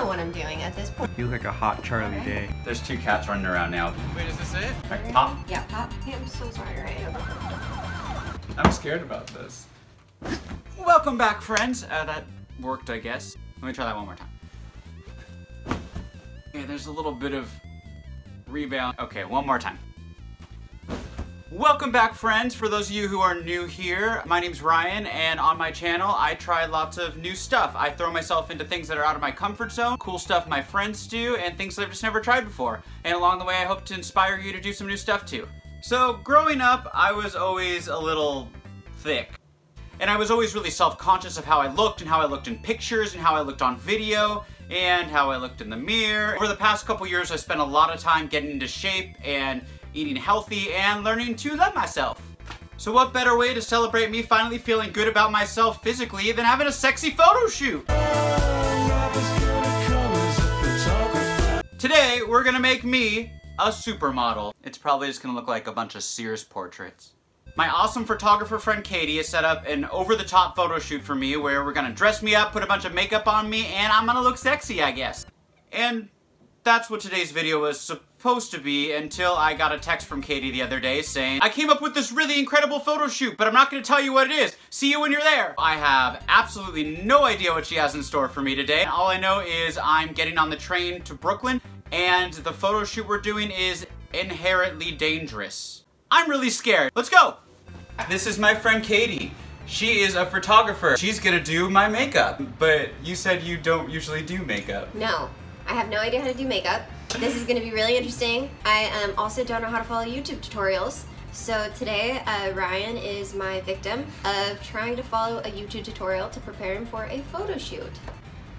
know what I'm doing at this point. You look like a hot Charlie Alright. Day. There's two cats running around now. Wait, is this it? Like, pop. Yeah, pop. Hey, I'm so sorry, Ryan. I'm scared about this. Welcome back, friends. Uh, that worked, I guess. Let me try that one more time. Okay, there's a little bit of rebound. Okay, one more time. Welcome back, friends. For those of you who are new here, my name's Ryan, and on my channel, I try lots of new stuff. I throw myself into things that are out of my comfort zone, cool stuff my friends do, and things that I've just never tried before. And along the way, I hope to inspire you to do some new stuff too. So, growing up, I was always a little thick. And I was always really self-conscious of how I looked and how I looked in pictures and how I looked on video and how I looked in the mirror. Over the past couple years, I spent a lot of time getting into shape and eating healthy and learning to love myself. So what better way to celebrate me finally feeling good about myself physically than having a sexy photo shoot? Today, we're gonna make me a supermodel. It's probably just gonna look like a bunch of Sears portraits. My awesome photographer friend Katie has set up an over-the-top photo shoot for me where we're gonna dress me up, put a bunch of makeup on me, and I'm gonna look sexy, I guess. And that's what today's video was supposed to be until I got a text from Katie the other day saying, I came up with this really incredible photo shoot, but I'm not gonna tell you what it is. See you when you're there. I have absolutely no idea what she has in store for me today. All I know is I'm getting on the train to Brooklyn and the photo shoot we're doing is inherently dangerous. I'm really scared. Let's go. This is my friend Katie. She is a photographer. She's gonna do my makeup. But you said you don't usually do makeup. No, I have no idea how to do makeup. This is gonna be really interesting. I um, also don't know how to follow YouTube tutorials. So today, uh, Ryan is my victim of trying to follow a YouTube tutorial to prepare him for a photo shoot.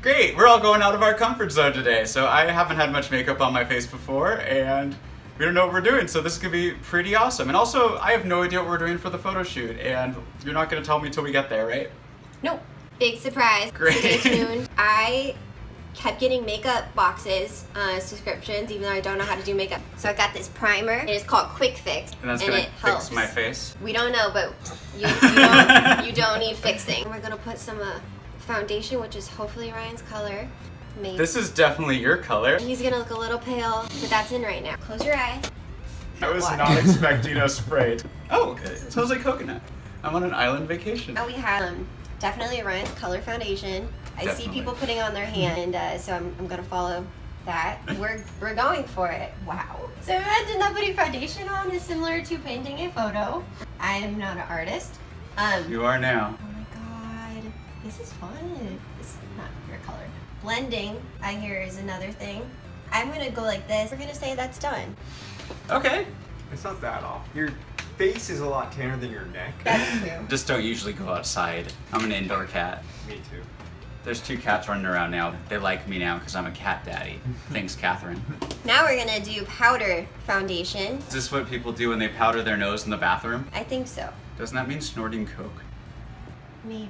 Great, we're all going out of our comfort zone today. So I haven't had much makeup on my face before and we don't know what we're doing. So this could be pretty awesome. And also, I have no idea what we're doing for the photo shoot and you're not gonna tell me until we get there, right? Nope. Big surprise. Great. Stay tuned. I kept getting makeup boxes, uh, subscriptions, even though I don't know how to do makeup. So I got this primer. It is called Quick Fix, And that's it gonna helps. fix my face. We don't know, but you, you, don't, you don't need fixing. We're gonna put some uh, foundation, which is hopefully Ryan's color. Maybe. This is definitely your color. He's gonna look a little pale, but that's in right now. Close your eyes. I was What? not expecting a spray. Oh, it smells like coconut. I'm on an island vacation. Oh, we have um, definitely Ryan's color foundation. I see people putting on their hand, uh, so I'm, I'm gonna follow that. We're we're going for it. Wow. So imagine that putting foundation on is similar to painting a photo. I am not an artist. Um, You are now. Oh my god, this is fun. This is not your color. Blending, I hear, is another thing. I'm gonna go like this. We're gonna say that's done. Okay. It's not that off. Your face is a lot tanner than your neck. That's true. Just don't usually go outside. I'm an indoor cat. Me too. There's two cats running around now. They like me now because I'm a cat daddy. Thanks, Catherine. Now we're gonna do powder foundation. Is this what people do when they powder their nose in the bathroom? I think so. Doesn't that mean snorting coke? Maybe.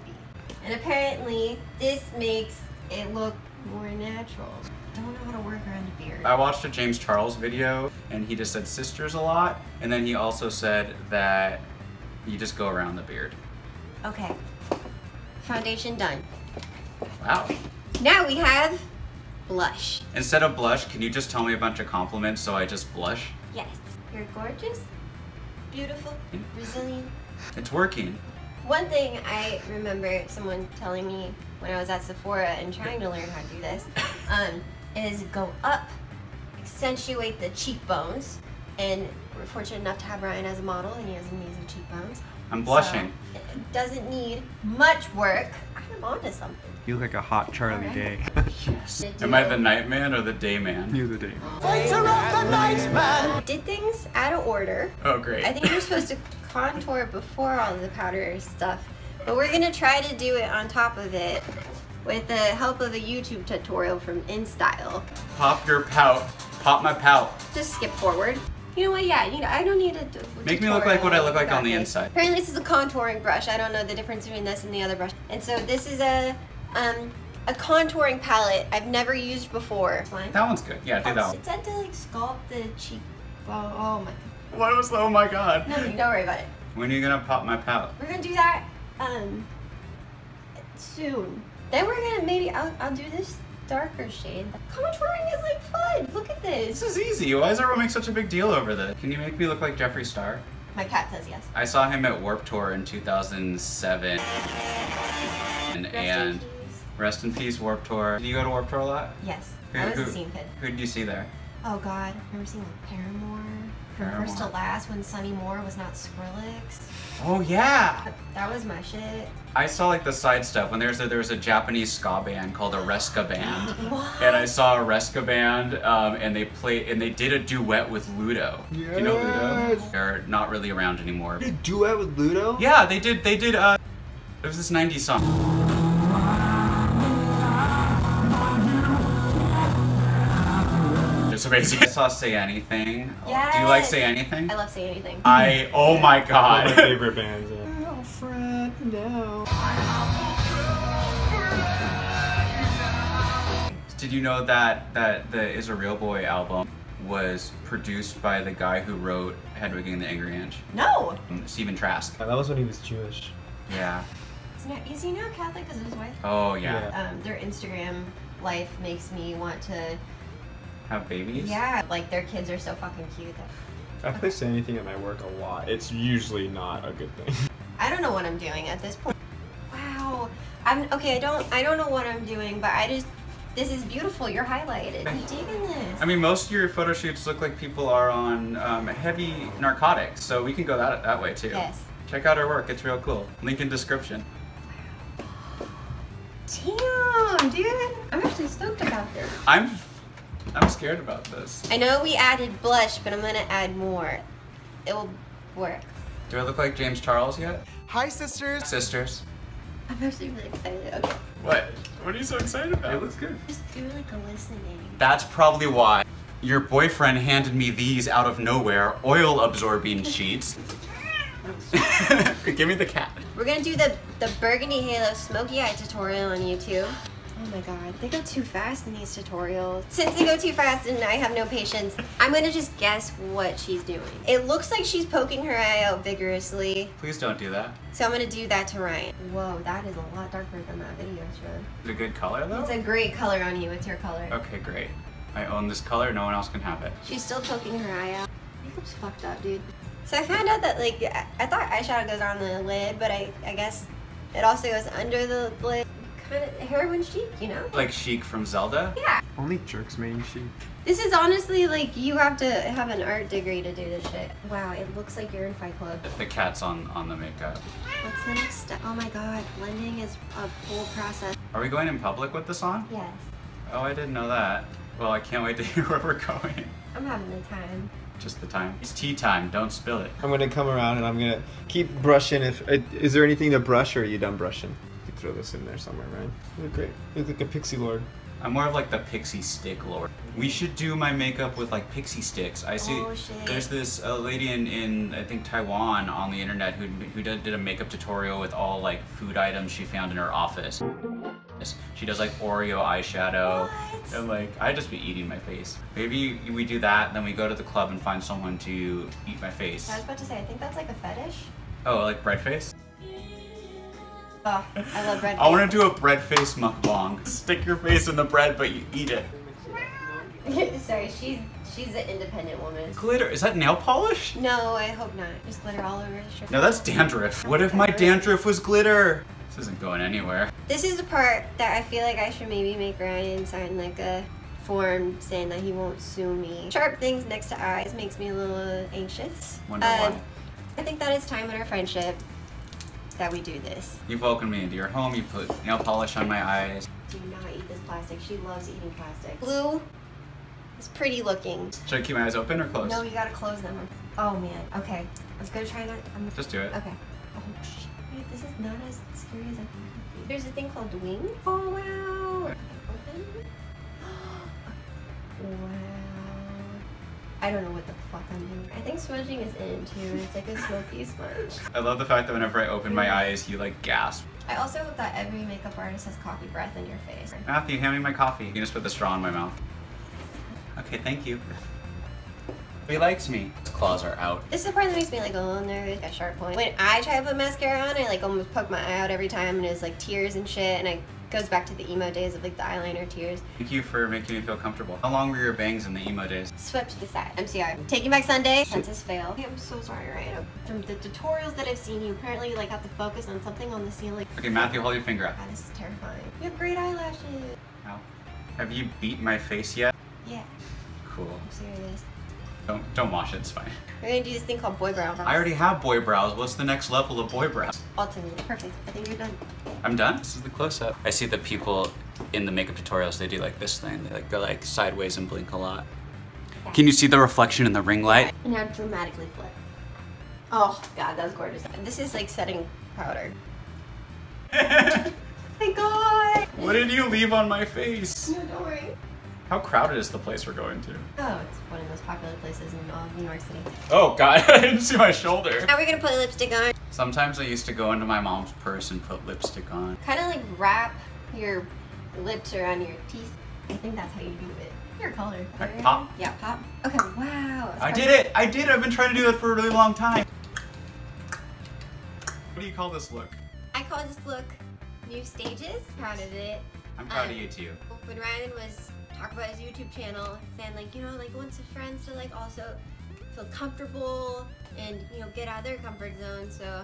And apparently, this makes it look more natural. Don't know how to work around a beard. I watched a James Charles video and he just said sisters a lot. And then he also said that you just go around the beard. Okay. Foundation done. Wow. Now we have blush. Instead of blush, can you just tell me a bunch of compliments so I just blush? Yes. You're gorgeous, beautiful, resilient. It's working. One thing I remember someone telling me when I was at Sephora and trying to learn how to do this um, is go up, accentuate the cheekbones, and we're fortunate enough to have Ryan as a model, and he has amazing cheekbones. I'm blushing. So it doesn't need much work. I'm onto something. You look like a hot Charlie Alright. Day. yes. Am I you- the night man or the day man? you the day. Did things out of order. Oh, great. I think you're supposed to contour before all the powder stuff, but we're gonna try to do it on top of it with the help of a YouTube tutorial from InStyle. Pop your pout. Pop my pout. Just skip forward. You know what? Yeah, you know, I don't need a. Make me look like what I look like on the inside. Apparently, this is a contouring brush. I don't know the difference between this and the other brush. And so this is a um a contouring palette I've never used before. That one's good. Yeah, do that one. It's meant to like sculpt the cheek. Oh, oh my. What was that oh my god. No, don't worry about it. When are you gonna pop my pout? We're gonna do that um soon. Then we're gonna maybe I'll, I'll do this darker shade. Contouring is like fun. Look at This this. is easy. Why does everyone make such a big deal over this? Can you make me look like Jeffree Star? My cat says yes. I saw him at Warped Tour in 2007. And, Rest in peace. rest in peace, Warped Tour. Do you go to Warped Tour a lot? Yes, Who- I was who- a scene kid. Who did you see there? Oh God, I remember seeing like Paramore from first to last when Sonny Moore was not Skrillex. Oh yeah. That was my shit. I saw like the side stuff when there's a there was a Japanese ska band called Oreskaband. What? And I saw Oreskaband, um, and they play and they did a duet with Ludo. Do you know Ludo? They're not really around anymore. You duet with Ludo? Yeah, they did. They did. Uh, it was this '90s song. It's amazing. I saw "Say Anything." Do you like "Say Anything"? I love Say anything. I. Oh my One of my god. favorite bands. Yeah. Girlfriend now. Did you know that that the Is a Real Boy album was produced by the guy who wrote Hedwig and the Angry Inch, no. Stephen Trask? That was when he was Jewish. Yeah. Is, not, is he now Catholic because of his wife? Oh yeah. Yeah. Um, their Instagram life makes me want to. Have babies? Yeah, like their kids are so fucking cute. That, If I say anything at my work a lot, it's usually not a good thing. I don't know what I'm doing at this point. Wow. I'm okay. I don't. I don't know what I'm doing, but I just. This is beautiful. You're highlighted. I'm digging this. I mean, most of your photo shoots look like people are on um, heavy narcotics, so we can go that that way too. Yes. Check out our work; it's real cool. Link in description. Damn, dude. I'm actually stoked about this. I'm I'm scared about this. I know we added blush, but I'm gonna add more. It will work. Do I look like James Charles yet? Hi, sisters. Sisters. I'm actually really excited. Okay. What? What are you so excited about? It looks good. Just do like a listening. That's probably why your boyfriend handed me these out of nowhere oil absorbing sheets. Give me the cat. We're gonna do the the Burgundy Halo Smoky Eye tutorial on YouTube. Oh my god, they go too fast in these tutorials. Since they go too fast and I have no patience, I'm gonna just guess what she's doing. It looks like she's poking her eye out vigorously, Please don't do that. so I'm gonna do that to Ryan. Whoa, that is a lot darker than that video showed. Is it a good color though? It's a great color on you, it's your color. Okay, great. I own this color, no one else can have it. She's still poking her eye out. Makeup's fucked up, dude. So I found out that like I, I thought eyeshadow goes on the lid, but I I guess it also goes under the lid. Kind of heroin chic, you know? Like Sheik from Zelda? Yeah. Only jerks making sheep. This is honestly like you have to have an art degree to do this shit. Wow, it looks like you're in Fight Club. The cat's on, on the makeup. What's the next step? Oh my god, blending is a full process. Are we going in public with this on? Yes, Oh, I didn't know that. Well, I can't wait to hear where we're going. I'm having the time. Just the time. It's tea time, don't spill it. I'm gonna come around and I'm gonna keep brushing. If uh, is there anything to brush or are you done brushing? You could throw this in there somewhere, right? You look great. You look like a pixie lord. I'm more of like the pixie stick lord. We should do my makeup with like pixie sticks. I see Oh, there's this uh, lady in, in I think Taiwan on the internet who, who did, did a makeup tutorial with all like food items she found in her office. She does like Oreo eyeshadow. What? And like I'd just be eating my face. Maybe we do that, then we go to the club and find someone to eat my face. I was about to say, I think that's like a fetish. Oh, like bread face? Oh, I love red. I want to do a bread face mukbang. Stick your face in the bread, but you eat it. Sorry, she's she's an independent woman. Glitter. Is that nail polish? No, I hope not. Just glitter all over the shirt. No, that's dandruff. What if my dandruff was glitter? This isn't going anywhere. This is the part that I feel like I should maybe make Ryan sign like a form saying that he won't sue me. Sharp things next to eyes makes me a little anxious. Wonder Uh, why. I think that it's time in our friendship that we do this. You've welcomed me into your home. You put nail polish on my eyes. Do not eat this plastic. She loves eating plastic. Blue is pretty looking. Should I keep my eyes open or closed? No, you gotta close them. Oh man. Okay. I was gonna try not. I'm um, Just do it. Okay. Oh shit. Wait, this is not as scary as I thought. it would be. There's a thing called wing. Oh wow. Open. wow. I don't know what the fuck I'm doing. I think smudging is in too. It's like a smoky smudge. I love the fact that whenever I open my eyes, you like gasp. I also hope that every makeup artist has coffee breath in your face. Matthew, hand me my coffee. You can just put the straw in my mouth. Okay, thank you. He likes me. His claws are out. This is the part that makes me like a little nervous, a sharp point. When I try to put mascara on, I like almost poke my eye out every time and it's like tears and shit and I goes back to the emo days of like the eyeliner tears. Thank you for making me feel comfortable. How long were your bangs in the emo days? Swept to the side. MCR. Taking Back Sunday. Senses Fail. I'm so sorry, Ryan. From the tutorials that I've seen, you apparently like have to focus on something on the ceiling. Okay, Matthew, hold your finger up. God, this is terrifying. You have great eyelashes. Now, have you beat my face yet? Yeah, Cool. I'm serious. Don't don't wash it. It's fine. We're gonna do this thing called boy brow. I already have boy brows. What's the next level of boy brows? Ultimately, perfect. I think you're done. I'm done. This is the close-up. I see the people in the makeup tutorials. They do like this thing. They like go like sideways and blink a lot. Can you see the reflection in the ring light? And now dramatically flip. Oh god, that was gorgeous. This is like setting powder. Thank God. what did you leave on my face? No, don't worry. How crowded is the place we're going to? Oh, it's one of the most popular places in all of New York City. Oh god, I didn't see my shoulder. Now we're gonna put lipstick on. Sometimes I used to go into my mom's purse and put lipstick on. Kind of like wrap your lips around your teeth. I think that's how you do it. Your color. Like pop? Yeah, pop. Okay, wow. I did it! I did it! I've been trying to do that for a really long time. What do you call this look? I call this look New Stages. Proud of it. I'm proud Um, of you too. when Ryan was talking about his YouTube channel, saying like, you know, like wants his friends to like also feel comfortable and you know get out of their comfort zone. So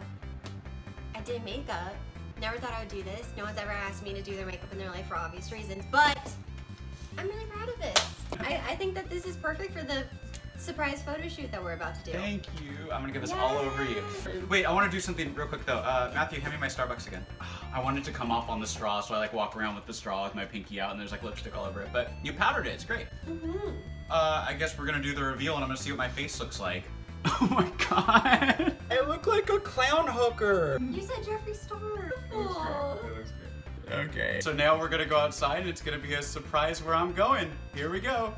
I did makeup. Never thought I would do this. No one's ever asked me to do their makeup in their life for obvious reasons, but I'm really proud of this. I, I think that this is perfect for the surprise photo shoot that we're about to do. Thank you. I'm gonna get this all over you. Wait, I want to do something real quick though. Uh, Matthew, hand me my Starbucks again. I wanted to come off on the straw, so I like walk around with the straw with my pinky out, and there's like lipstick all over it. But you powdered it. It's great. mm -hmm. Uh, I guess we're gonna do the reveal, and I'm gonna see what my face looks like. Oh my god! I look like a clown hooker. You said Jeffree Star. It looks It looks good. Okay. So now we're gonna go outside, and it's gonna be a surprise where I'm going. Here we go.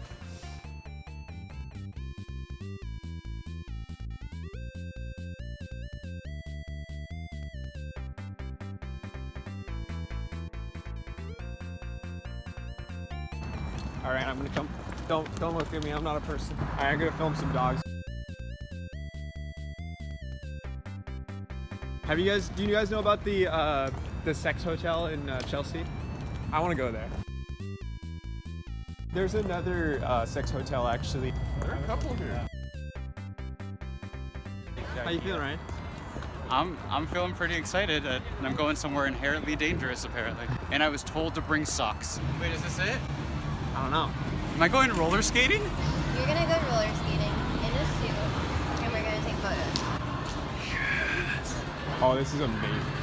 All right, I'm gonna come. Don't don't look at me. I'm not a person. All right, I'm gonna film some dogs. Have you guys? Do you guys know about the uh, the sex hotel in uh, Chelsea? I want to go there. There's another uh, sex hotel actually. There are a couple here. How you feeling, Ryan? I'm I'm feeling pretty excited, uh, and I'm going somewhere inherently dangerous apparently. And I was told to bring socks. Wait, is this it? I don't know. Am I going roller skating? You're gonna go roller skating in a suit, and we're gonna take photos. Oh, this is amazing.